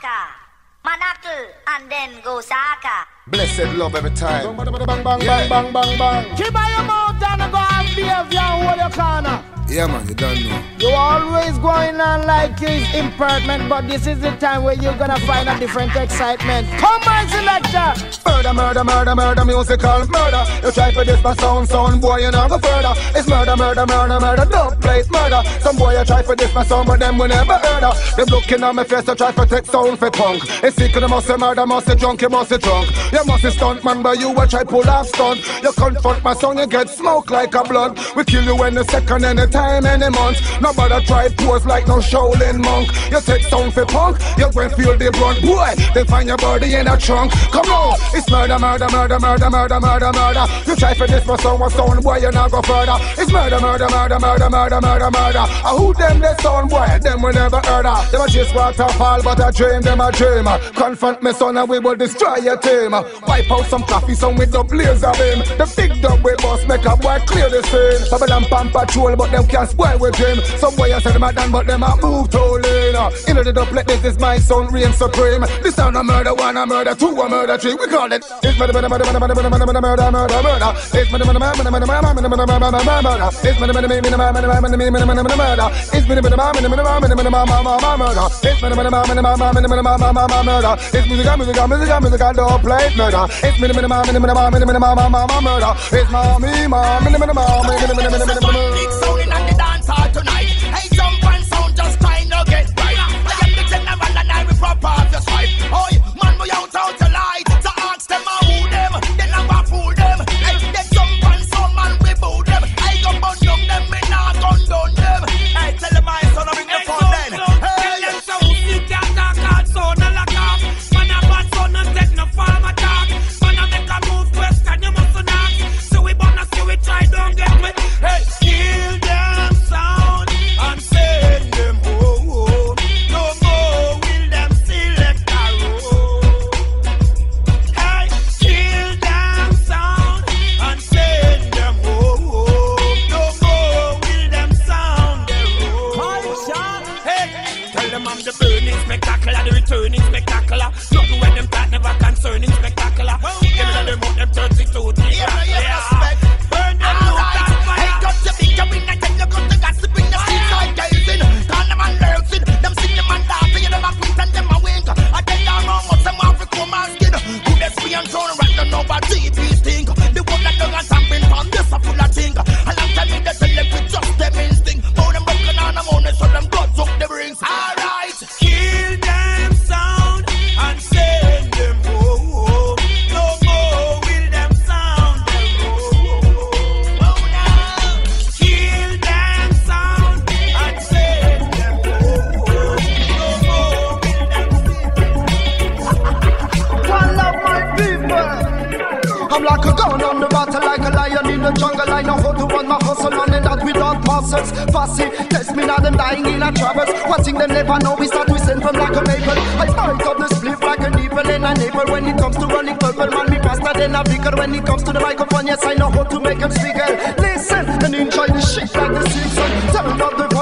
Chaka, Manakl, and then go Saka. Blessed love every time. Bang, bang, bang, bang, bang, bang, bang. Keep on your mouth and go and behave your hold your corner. Yeah, man, you don't know. You always going on like it's impertinent, but this is the time where you're gonna find a different excitement. Come on, selector. Murder, murder, murder, murder, musical murder. You try for this, but sound, sound, boy, you not go further. It's murder, murder, murder, murder, dub plate murder. Some boy, you try for this, but sound, but them we never heard of. Them looking at my face, to try for take sound for punk. It's sick, you must say murder, must say drunk, you must say drunk. You must say stunt, man, but you will try pull off stunt. You confront my song, you get smoke like a blood. We kill you any second, any time, any month. Nobody try pose like no Shaolin monk. You take sound for punk, you going feel the brunt. Boy, they find your body in a trunk. Come on, it's murder, murder, murder, murder, murder, murder, murder. You try for this, but someone sound, boy, you not go further. It's murder, murder, murder, murder, murder, murder, murder. Uh, who them they sound, boy? Them we never heard of. Them a just waterfall, but a dream, them a dream. Confront me, son, and we will destroy your team. Wipe out some coffee, some with the blazer beam. The big dog we boss make a boy clear the scene. Babylon pan patrol, but them can't spoil with him. Some boy I them a done, but them a move too lean. In the dub plate, this is my son, reign supreme. This sound a murder, one a murder, two a murder, three. We call it. It's murder, murder, murder, murder, murder, murder, murder, murder, murder. It's murder, murder, murder, murder, murder, murder, murder, murder, murder, murder. It's murder, murder, murder, murder, murder, murder, murder, murder, murder, murder. It's murder, murder, murder, murder, murder, murder, murder, murder, murder. It's murder, murder, murder, murder, murder, murder, murder, murder, murder. It's music, music, music, music, don't play murder. It's murder, murder, murder, murder, murder, murder, murder, murder, murder. It's mommy, mommy, murder, murder, murder, murder, murder, murder, like a gun on the battle, like a lion in the jungle. I know how to run my hustle on and that without muscles. Fussy, test me now, them dying in a travels. One thing them never know is that we send from like a maple. I bite up the split like a nipple and a nipple. When it comes to running purple, man, me faster than a vicar. When it comes to the microphone, yes, I know how to make them speaker. Listen and enjoy the shit like the season. Turn up the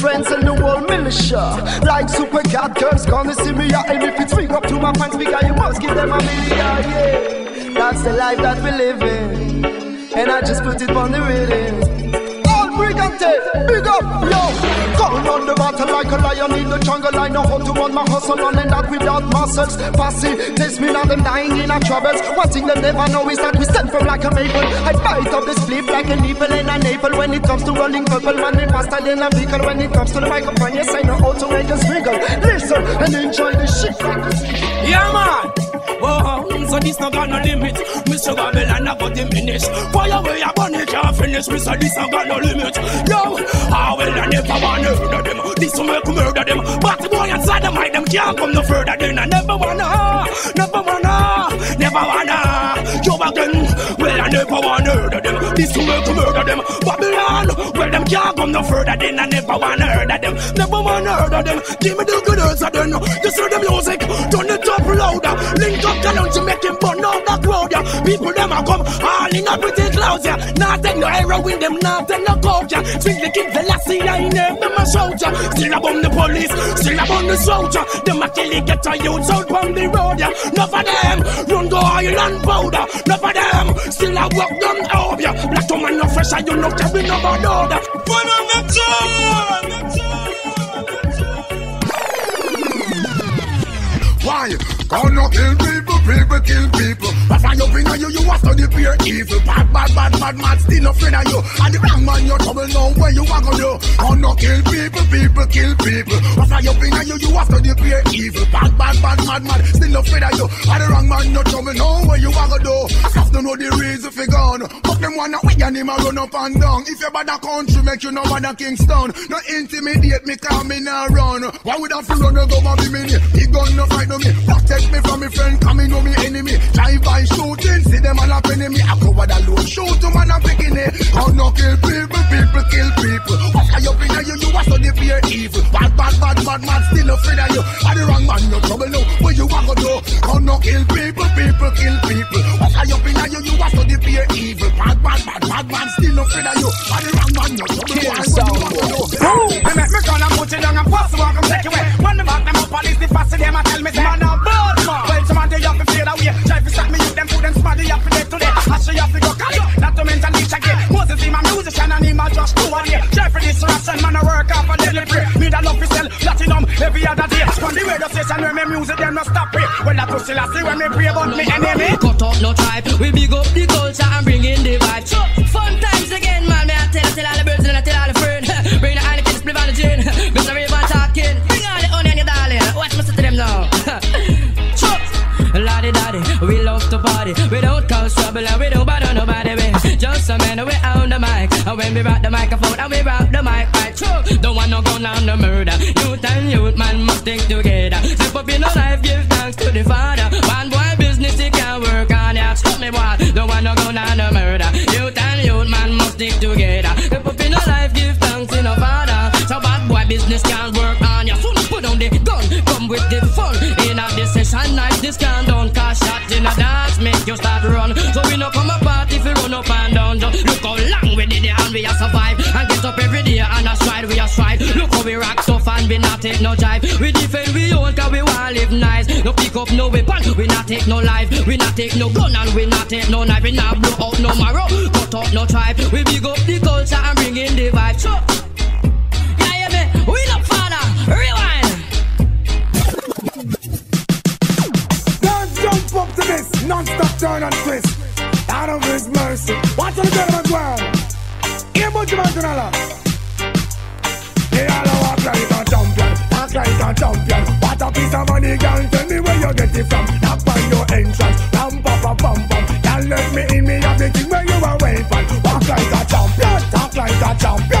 friends and the whole militia. Like Super Cat girls gonna see me, yeah. And if it's big up to my fans, bigger, you must give them a million, yeah. That's the life that we live in. And I just put it on the rhythm. All brigante, big up, yo. Going on the battle like a lion in the jungle. I know how to run my hustle on and that without muscles. Passy, test me now, them dying in our troubles. One thing they never know is that we stand firm like a maple. I bite up the split like a nipple and a navel. When it comes to running purple, man, me faster than a vehicle. When it comes to microphone, yes, I know how to make us wiggle. Listen and enjoy the shit a Yeah, man. Whoa, so this no got no limit. Mr. Babylon, I got diminish. Fire way up on it, can't finish. Mr. This no got no limit. Yo, I will I never wanna murder them? This will make murder them. But the boy inside them, I them can't come no further. Then I never wanna, never wanna, never wanna. Can't come no further than I never wanna heard of them. Never wanna heard of them. Give me the good words of them. You see the music, turn it up louder. Link up the lunch, make him burn out the crowd, yeah. People them a come all in a pretty clouds, yeah. Not take no heroin, them not take no coke, yeah. Swing the kids, the lassie, I name them a soldier. Still about the police, still about the soldier. Them a kill it, get a youth out from the road, yeah. Enough of them, run go oil and powder. Enough of them, still a walk them over, yeah. Black woman no fresh, and you no carry no bad order. Put on! Why? Gonna kill people, people kill people. But find up in you, you want to pure evil. Bad, bad, bad, bad, man, still no afraid of you. And the wrong man, you trouble now where you want to do. Gonna kill people, people kill people. But find up in you, you want to pure evil. Bad, bad, mad, still no afraid of you. And the wrong man, you trouble now where you want to do. I have to know the reason for gone. But them wanna we and him a run up and down. If you bad a country, make you know bad a Kingston. No intimidate me, call me now run. Why would I feel run go and me? He gun no fight no me. Protect me from me friend, coming know me enemy. Drive by shooting, see them all up enemy. I go with a load, shoot them and I'm picking it. How no kill people, people kill people. What are you in you? You are so the fear evil. Bad, bad, bad, bad, man, still afraid of you. Are the wrong man, no trouble now. Where you want to do? How no kill people, people kill people. What are you in you? You are so the fear evil. Bad, bad, bad, bad, man, still afraid of you. Are the wrong man, no trouble now. Where you want to do? Boom! I make me gun and put it down and pass the walk and take away. When the back them up, police the fast them and tell me, man, I'm bad man. Well, some man they have to fade away. Try to stop me, you them put them smart, they have to dead today. Party. We don't cause trouble and we don't bother nobody. We just a man, we own the mic. And when we rock the microphone and we rock the mic right through. Don't want no gun on the murder. Youth and youth, man, must stick together. Step up in the life, give thanks to the Father. One boy business, he can work on ya. Stop me, boy. Don't want no gun on the murder. Youth and youth, man, must stick together. Step up in the life, give thanks to the Father. So bad boy business can work on ya. Soon put down the gun, come with the fun. In a this session, nice, this can make you start run. So we no come apart if we run up and down. Just look how long we did it and we a survive. And get up every day and a stride, we a stride. Look how we rock tough and we not take no jive. We defend we own cause we want to live nice. No pick up no weapon, we not take no life. We not take no gun and we not take no knife. We not blow out no marrow, cut out no tribe. We big up the culture and bring in the vibe. So, yeah, yeah, me. We look father. Rewind. Turn and twist. Out of his mercy. Watch on the gentleman go on. Here, Butch Mantonella. They all walk like a champion, walk like a champion. What a piece of money, girl. Tell me where you get it from. Knock on your entrance, ram pa pa pum pum. Girl, let me in, me have the thing where you are waiting. Walk like a champion, talk like a champion.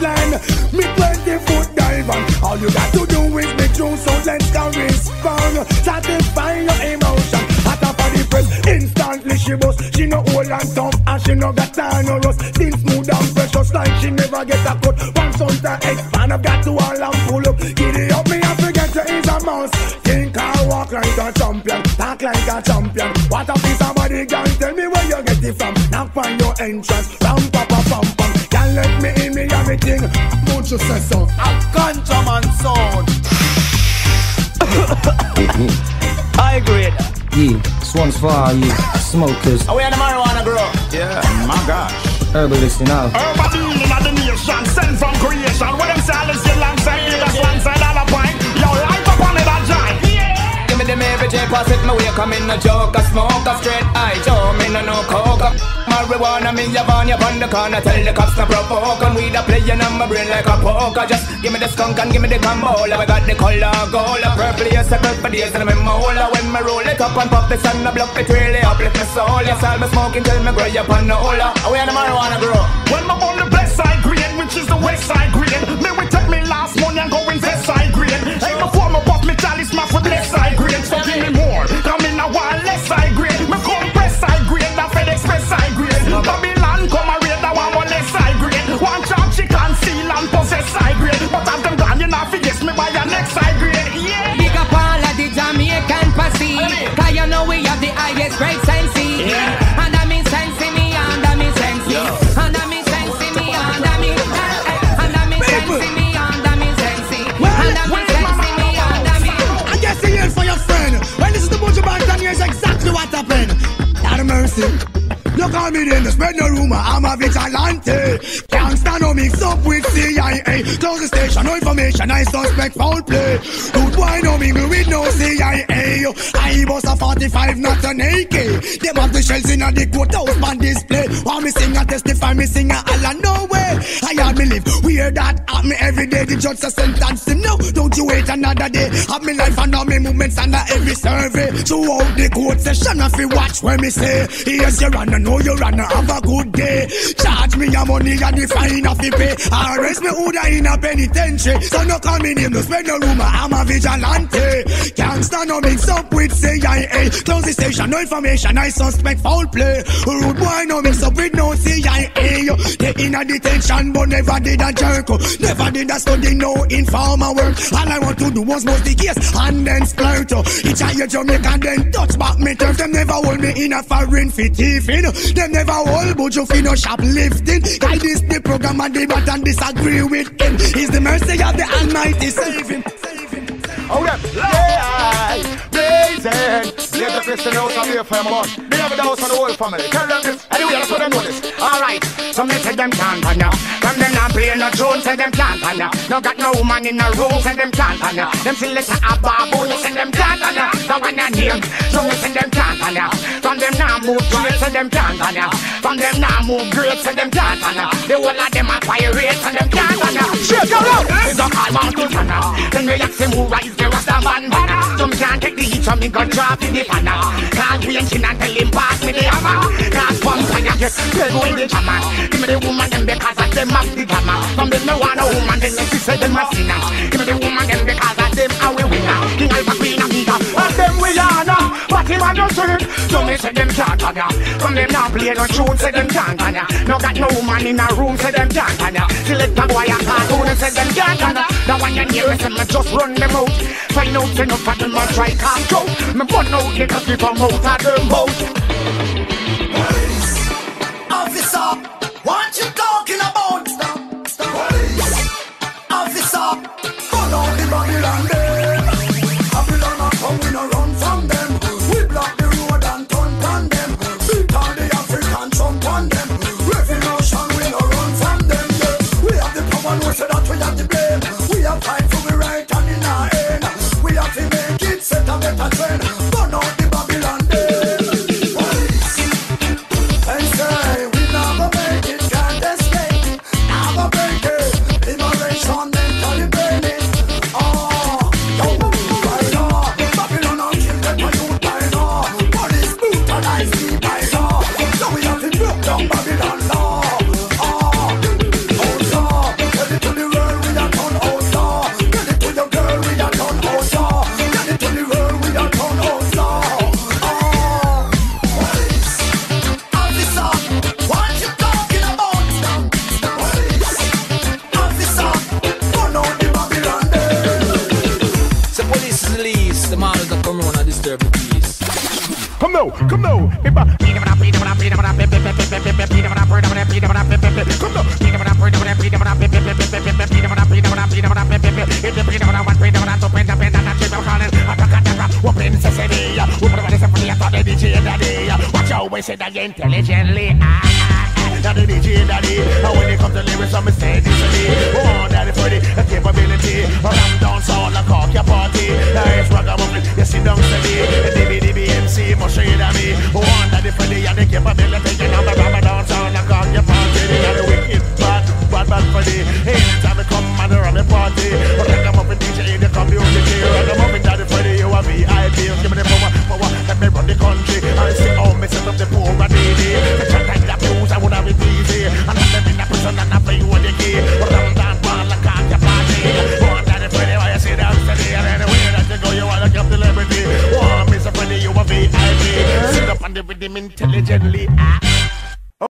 Land. Me 20 foot dive on. All you got to do is be true, so let's go respond. Satisfy your emotion. Hot up for the press, instantly she bust. She no old and tough, and she no got time no rust. Still smooth and precious like she never get a cut. Once on the expand, I've got to all and pull up. Giddy up, me I forget you is a mouse. Think I walk like a champion, talk like a champion. What a piece of body, girl, tell me where you get it from. Knock on your entrance, ram thing. Don't you say so? A ganja man sound. High grade. Yeah, this one's for all you smokers, Are we on the marijuana grow? Yeah, my gosh. herbalists, and all. Urban healing of the nation, sent from creation. What them say, let's get alongside, give us one it my way. Come in no joke, a smoke, a straight eye. Joe, me no no coke. Marijuana, me a van, you on the corner. Tell the cops to provoke. And we the playing on my brain like a poker. Just give me the skunk and give me the cambola. We got the color gold, a purple, yes, a purple days. And I'm hole. When me roll it up and pop this and I block it really uplift my soul. Yes, I'll be smoking till me grow up on the. Are we on the marijuana grow? When my on the blessed side grade, which is the west side grade, me we take me last money and go invest spread no rumor, I'm a vigilante. Can't stand no mix up with CIA. Close the station, no information, I suspect foul play. Good boy, no mingle with no CIA. I boss a 45, not an AK. Them have the shells in a the courthouse man display. While me sing and testify, me sing a all no hear that happen every day. The judge a sentence him now. Don't you wait another day. Have me life and all me movements under every survey. Throughout the court session, if you watch where me say, yes, your honor, know your honor, have a good day. Charge me your money and the fine of the pay. Arrest me who in a penitentiary. So no me name, no spread no rumor, I'm a vigilante. Can't stand no mix up with CIA. Close the station, no information, I suspect foul play. Rude boy, no mix up with no CIA. They in a detention, but never did a jerk. Never did a study, no informer work. All I want to do was most the case and then splurt. Each a year Jamaica, then touch back me turf. Them never hold me in a foreign fit thieving. Them never hold but you feel no shoplifting. Guide this the program and debate and disagree with him. Is the mercy of the Almighty save him. Oh yeah, blazing. Leave the Christian house and here for your mom. Be have the house for the whole family. Tell them this. Anyway, that's what they know this. Alright, some me say them can't pan ya. Them them not play no tune, say them can't pan ya. No got no woman in a room, say them can't pan ya. Them still let a babu, say them can't pan ya. The one I name, some me say them can't pan ya. From them now move straight, say them can't pan ya. From them now move great, say them can't pan ya. The whole of them are pirate, say them can't pan ya. Shit, go loud. It's a man to pan ya. Then we ask him who rise the rasta man banner. Some can't take the heat, so me got drop in the panna. Can't wait chin and tell him pass me the hammer. Cause fire get go in the jammer. Give me the woman them because of them have the glamour. Some them no want a woman, then they say them a sinner. Give me the woman them because of them a we winner. King Alpha Queen Omega, and them we honor. What him a just say? Me say them can't on ya. From them now play no tune, say them can't on ya. No got no woman in a room, say them can't on ya. Select a boy a cartoon, say them can't on ya. The one you hear, say me just run them out. Find out enough of them a try can't go. Me burn out cocky from out of them mouth. Come now, I- Watch out, we say that intelligently. Ah, ah, ah. Now the DJ daddy when it comes to lyrics I'm a steady steady Oh daddy for the capability Ram down sound like cock your party Now it's ragamuffin You sit down steady shade at me One daddy for the and the